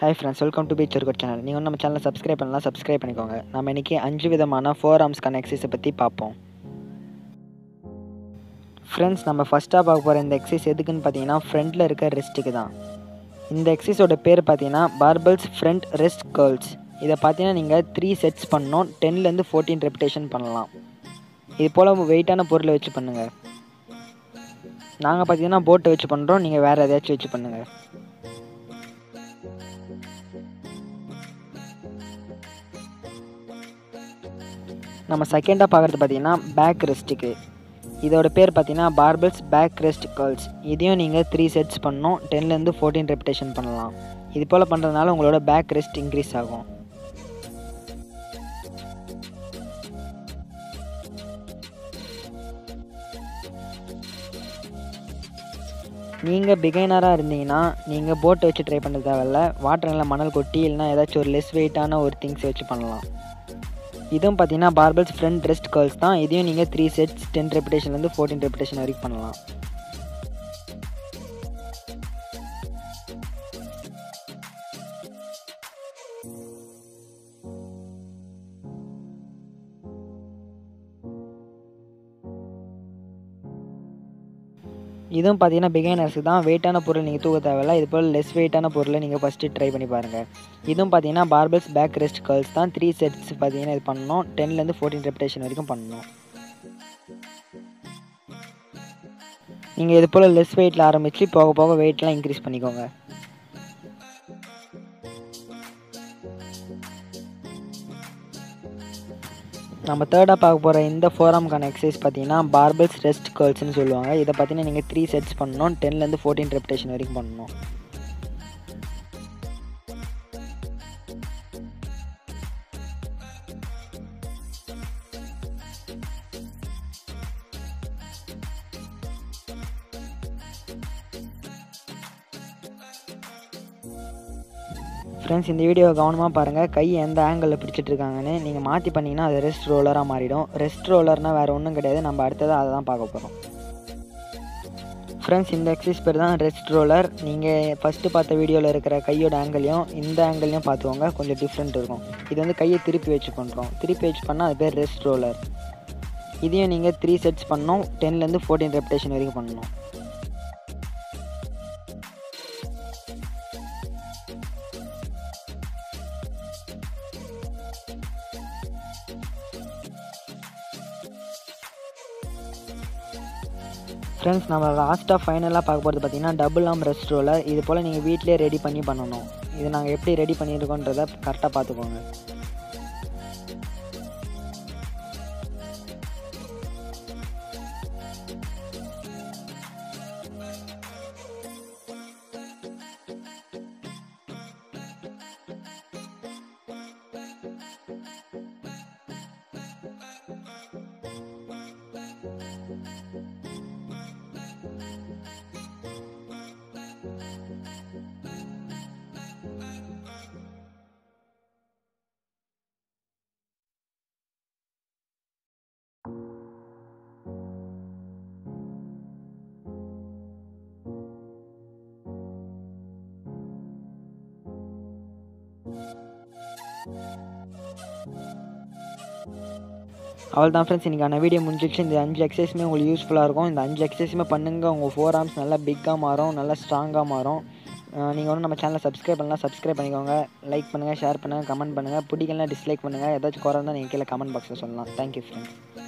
Hi friends welcome to beach channel நீங்கள் வந்து நம்ம சேனலை சப்ஸ்கிரைப் பண்ணலாம் சப்ஸ்கிரைப் பண்ணிக்கோங்க. நம்ம இன்றைக்கி அஞ்சு விதமான ஃபோர் ஆர்ம்ஸ்க்கான எக்ஸசைஸை பற்றி பார்ப்போம். ஃப்ரெண்ட்ஸ் நம்ம ஃபஸ்ட்டாக பார்க்க போகிற இந்த எக்ஸசைஸ் எதுக்குன்னு பார்த்தீங்கன்னா ஃப்ரண்ட்டில் இருக்க ரெஸ்ட்டுக்கு தான். இந்த எக்ஸசைஸோட பேர் பார்த்தீங்கன்னா பார்பல்ஸ் ஃப்ரண்ட் ரெஸ்ட் கேர்ள்ஸ் இதை பார்த்தீங்கன்னா நீங்கள் த்ரீ செட்ஸ் பண்ணோம் டென்லேருந்து ஃபோர்டீன் ரெப்டேஷன் பண்ணலாம். இது போல் வெயிட்டான பொருளை வச்சு பண்ணுங்கள் நாங்கள் பார்த்தீங்கன்னா போட்டை வச்சு பண்ணுறோம் நீங்கள் வேறு எதையாச்சும் வச்சு பண்ணுங்கள் நம்ம செகண்டாக பார்க்குறது பார்த்தீங்கன்னா பேக் ரெஸ்ட்டுக்கு இதோட பேர் பார்த்தீங்கன்னா பார்பல்ஸ் பேக் ரெஸ்ட் கேர்ள்ஸ் இதையும் நீங்கள் த்ரீ செட்ஸ் பண்ணணும். டென்லேருந்து ஃபோர்டீன் ரெப்டேஷன் பண்ணலாம். இது போல் பண்ணுறதுனால உங்களோட பேக் ரெஸ்ட் இன்க்ரீஸ் ஆகும். நீங்கள் பிகைனராக இருந்தீங்கன்னா நீங்கள் போட்டை வச்சு ட்ரை பண்ண தேவையில்ல. வாட்டர் நல்லா மணல் கொட்டி இல்லைனா ஏதாச்சும் ஒரு லெஸ் வெயிட்டான ஒரு திங்ஸ் வச்சு பண்ணலாம். இதுவும் பார்த்தீங்கன்னா பார்பல்ஸ் ஃப்ரண்ட் ரெஸ்ட் கேர்ள்ஸ் தான். இதையும் நீங்கள் த்ரீ செட்ஸ் டென் ரெப்பிடேஷன்லேருந்து ஃபோர்டீன் ரெப்பிடேஷன் வரைக்கும் பண்ணலாம். இதுவும் பார்த்தீங்கன்னா பிகைனர்ஸுக்கு தான். வெயிட்டான பொருள் நீங்கள் தூக்க தேவையில்ல. இது போல் லெஸ் வெயிட்டான பொருளை நீங்கள் ஃபஸ்ட்டு ட்ரை பண்ணி பாருங்கள் இதுவும் பார்த்தீங்கன்னா பார்பல்ஸ் பேக் ரெஸ்ட் கேர்ள்ஸ் தான். த்ரீ செட்ஸ் பார்த்தீங்கன்னா இது பண்ணணும். டென்லேருந்து ஃபோர்டீன் ரெப்டேஷன் வரைக்கும் பண்ணணும். நீங்கள் இது போல் லெஸ் வெயிட்டில் ஆரம்பித்து போக போக வெயிட்லாம் இன்க்ரீஸ் பண்ணிக்கோங்க. நம்ம தேர்டாக பார்க்க போகிற இந்த ஃபோராம்க்கான எக்ஸசைஸ் பார்த்தீங்கன்னா பார்பல்ஸ் ரெஸ்ட் கேர்ள்ஸ்னு சொல்லுவாங்க. இதை பார்த்தீங்கன்னா நீங்கள் த்ரீ செட்ஸ் பண்ணணும். டென்லேருந்து ஃபோர்டீன் ரெப்டேஷன் வரைக்கும் பண்ணணும். ஃப்ரெண்ட்ஸ் இந்த வீடியோவை கவனமாக பாருங்கள் கை எந்த ஆங்கிளில் பிடிச்சிட்டு இருக்காங்கன்னு நீங்கள் மாற்றி பண்ணிங்கன்னா அது ரெஸ்ட் ரோலராக மாறிடும். ரெஸ்ட் ரோலர்னால் வேறு ஒன்றும் கிடையாது. நம்ம அடுத்ததாக அதை தான் பார்க்க போகிறோம் ஃப்ரெண்ட்ஸ் இந்த எக்ஸசைஸ் பேர் தான் ரெஸ்ட் ரோலர் நீங்கள் ஃபஸ்ட்டு பார்த்த வீடியோவில் இருக்கிற கையோட ஆங்கிளையும் இந்த ஆங்கிளையும் பார்த்துக்கோங்க. கொஞ்சம் டிஃப்ரெண்ட் இருக்கும். இது வந்து கையை திருப்பி வச்சு பண்ணுறோம் திருப்பி வச்சு பண்ணால் அது பேர் ரெஸ்ட் ரோலர் இதையும் நீங்கள் த்ரீ செட்ஸ் பண்ணணும். டென்லேருந்து ஃபோர்டீன் ரெப்டேஷன் வரைக்கும் பண்ணணும். ஃப்ரெண்ட்ஸ் நம்ம லாஸ்ட்டாக ஃபைனலாக பார்க்க போகிறது பார்த்தீங்கன்னா டபுள் ஆம் ரெஸ்ட் ரோலர் இது போல் நீங்கள் வீட்டிலே ரெடி பண்ணி பண்ணணும். இது நாங்கள் எப்படி ரெடி பண்ணியிருக்கோன்றதை கரெக்டாக பார்த்துக்கோங்க. அவள் தான் ஃப்ரெண்ட்ஸ் இன்றைக்கான வீடியோ முடிஞ்சிச்சு இந்த அஞ்சு எக்ஸசைஸுமே உங்களுக்கு யூஸ்ஃபுல்லாக இருக்கும். இந்த அஞ்சு எக்ஸசைஸுமே பண்ணுங்கள் உங்கள் ஃபோர் ஆர்ம்ஸ் நல்லா பிக்காக மாறும் நல்லா ஸ்ட்ராங்காக மாறும். நீங்கள் வந்து நம்ம சேனலை சப்ஸ்கிரைப் பண்ணலாம் சப்ஸ்கிரைப் பண்ணிக்கோங்க. லைக் பண்ணுங்கள் ஷேர் பண்ணுங்கள் கமெண்ட் பண்ணுங்கள் பிடிக்கலாம் டிஸ்லைக் பண்ணுங்கள் ஏதாச்சும் குறை இருந்தால் நீங்கள் கீழே கமெண்ட் பாக்ஸில் சொல்லலாம். Thank you friends